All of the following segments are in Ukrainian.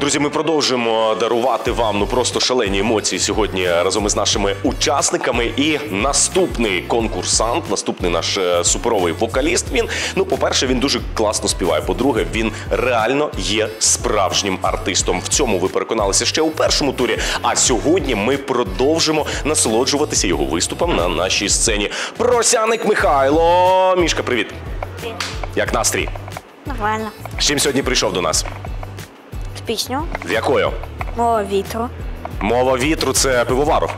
Друзі, ми продовжуємо дарувати вам ну просто шалені емоції сьогодні разом із нашими учасниками. І наступний конкурсант, наступний наш е, суперовий вокаліст. Він ну, по-перше, він дуже класно співає. По-друге, він реально є справжнім артистом. В цьому ви переконалися ще у першому турі. А сьогодні ми продовжимо насолоджуватися його виступом на нашій сцені. Просяник Михайло. Мішка, привіт. Як настрій? Нормально. З чим сьогодні прийшов до нас? Пісню. З якою? Мова вітру. Мова вітру це пивоваров.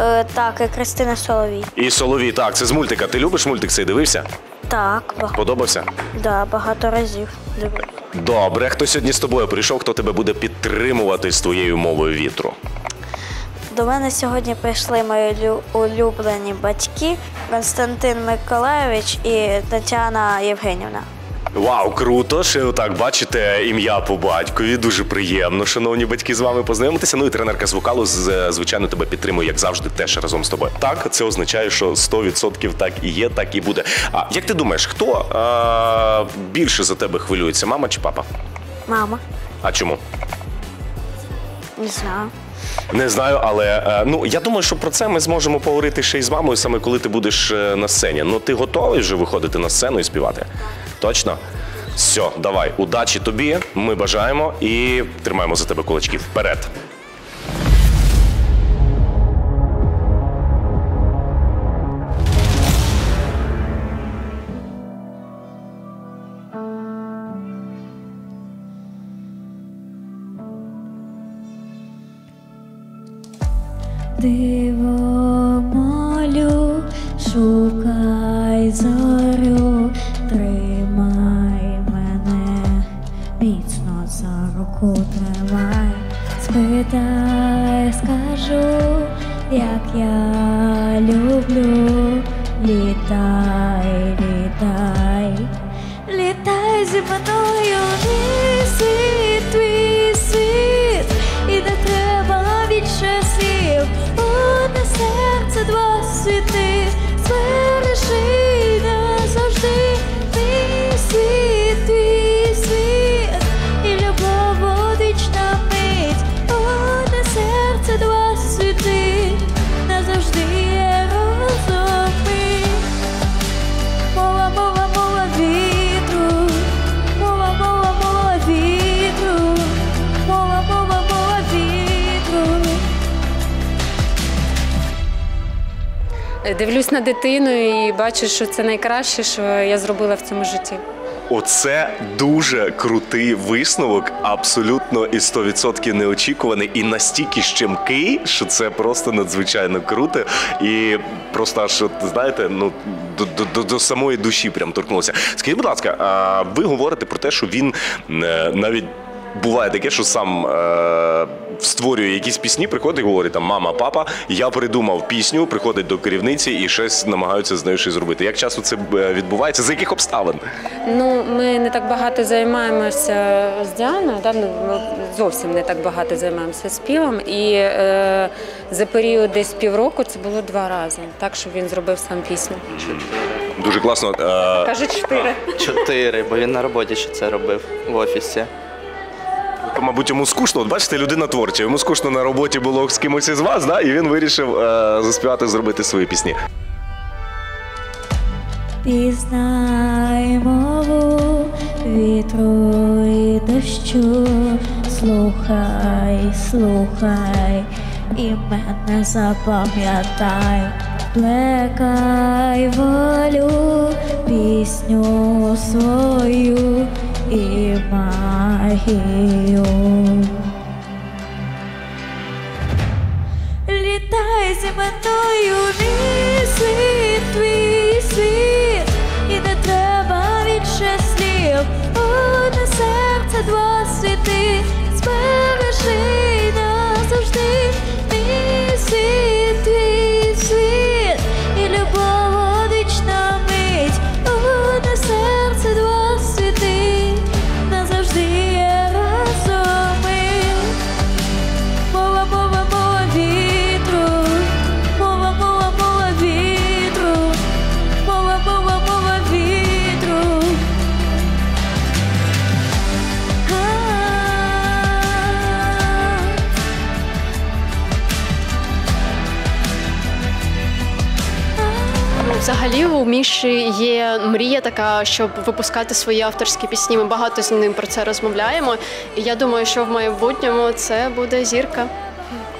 Е, так, і Кристина Соловій. І Соловій, так, це з мультика. Ти любиш мультик цей дивився? Так, ба- Подобався? да, багато разів. дивлюсь. Добре, хто сьогодні з тобою прийшов, хто тебе буде підтримувати з твоєю мовою вітру? До мене сьогодні прийшли мої лю- улюблені батьки Константин Миколайович і Тетяна Євгенівна. Вау, круто! Ще отак бачите ім'я по батькові. Дуже приємно, шановні батьки, з вами познайомитися. Ну і тренерка з вокалу, звичайно, тебе підтримує, як завжди, теж разом з тобою. Так, це означає, що 100% так і є, так і буде. А як ти думаєш, хто а, більше за тебе хвилюється, мама чи папа? Мама. А чому? Не знаю. Не знаю, але е, ну я думаю, що про це ми зможемо поговорити ще й з мамою, саме коли ти будеш е, на сцені. Ну ти готовий вже виходити на сцену і співати? Точно? Все, давай, удачі тобі. Ми бажаємо і тримаємо за тебе кулачки. Вперед! kita Дивлюсь на дитину і бачу, що це найкраще, що я зробила в цьому житті. Оце дуже крутий висновок, абсолютно і 100% неочікуваний, і настільки щемкий, що це просто надзвичайно круто. І просто аж, знаєте, ну до, до, до, самої душі прям торкнулося. Скажіть, будь ласка, ви говорите про те, що він е, навіть. Буває таке, що сам е, створює якісь пісні, приходить і говорить там мама, папа, я придумав пісню, приходить до керівниці і щось намагаються з нею щось зробити. Як часто це е, відбувається? За яких обставин? Ну, ми не так багато займаємося з Діаною, да? ну, ми зовсім не так багато займаємося співом. І е, за період десь півроку це було два рази, так що він зробив сам пісню. Дуже класно. Е, Каже, чотири. Чотири, бо він на роботі ще це робив в офісі. Мабуть, йому скучно. От бачите, людина творча. Йому скучно на роботі було з кимось із вас, да? і він вирішив е, заспівати, зробити свої пісні. Пізнай мову вітру і дощу, слухай, слухай, і мене запам'ятай, плекай волю, пісню свою ए माहे ओ Ele tá esse batalho Взагалі у Міші є мрія така, щоб випускати свої авторські пісні. Ми багато з ним про це розмовляємо. І я думаю, що в майбутньому це буде зірка.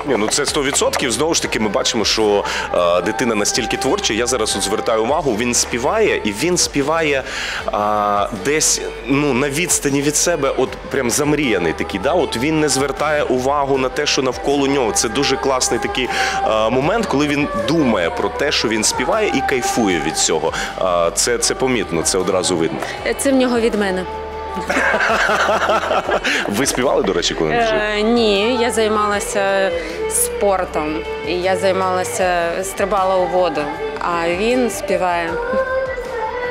Ні, ну це 100%. Знову ж таки, ми бачимо, що е, дитина настільки творча. Я зараз от звертаю увагу, він співає, і він співає е, десь ну, на відстані від себе, от прям замріяний такий. Да? От він не звертає увагу на те, що навколо нього. Це дуже класний такий е, момент, коли він думає про те, що він співає, і кайфує від цього. Е, це, це помітно, це одразу видно. Це в нього від мене. Ви співали, до речі, коли жив? Е, ні, я займалася спортом. І я займалася, стрибала у воду. А він співає.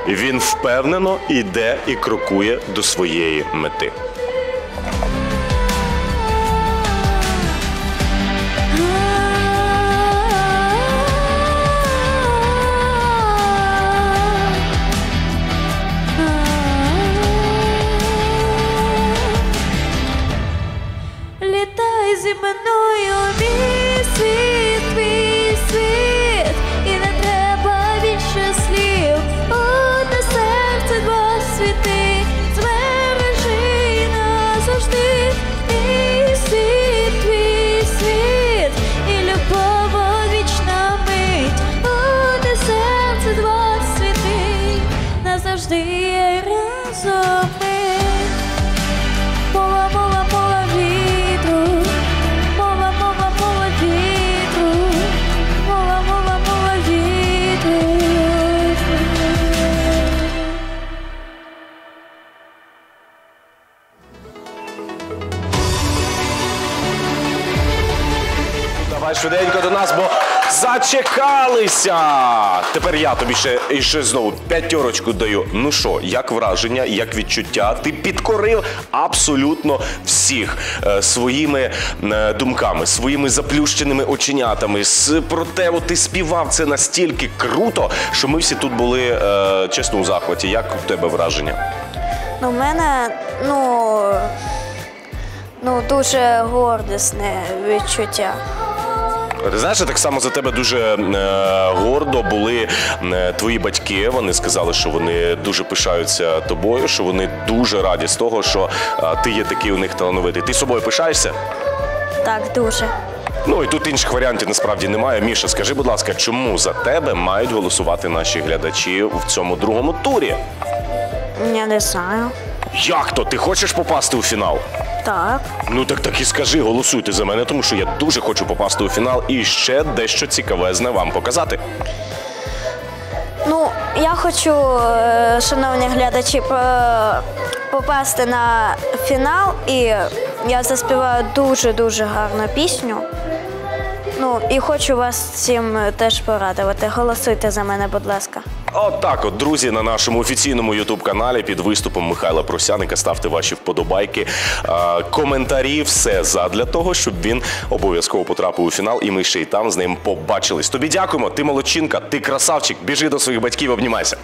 Він впевнено йде і крокує до своєї мети. Simanoyo Nisi. Нас, бо зачекалися. Тепер я тобі ще і ще знову п'ятерочку даю. Ну що, як враження, як відчуття? Ти підкорив абсолютно всіх е, своїми е, думками, своїми заплющеними оченятами. С, проте, от ти співав це настільки круто, що ми всі тут були е, чесно у захваті. Як у тебе враження? Ну, в мене, ну, ну, дуже гордісне відчуття. Ти знаєш, так само за тебе дуже е, гордо були е, твої батьки. Вони сказали, що вони дуже пишаються тобою, що вони дуже раді з того, що е, ти є такий у них талановитий. Ти собою пишаєшся? Так, дуже. Ну і тут інших варіантів насправді немає. Міша, скажи, будь ласка, чому за тебе мають голосувати наші глядачі в цьому другому турі? Я не знаю. Як то? Ти хочеш попасти у фінал? Так. Ну так так і скажи, голосуйте за мене, тому що я дуже хочу попасти у фінал і ще дещо цікавезне вам показати. Ну, я хочу, е, шановні глядачі, попасти на фінал, і я заспіваю дуже-дуже гарну пісню. Ну, і хочу вас цим е, теж порадувати. Голосуйте за мене, будь ласка. От от друзі, на нашому офіційному ютуб-каналі під виступом Михайла Просяника ставте ваші вподобайки, коментарі, все задля того, щоб він обов'язково потрапив у фінал, і ми ще й там з ним побачились. Тобі дякуємо. Ти молодчинка, ти красавчик. Біжи до своїх батьків, обнімайся.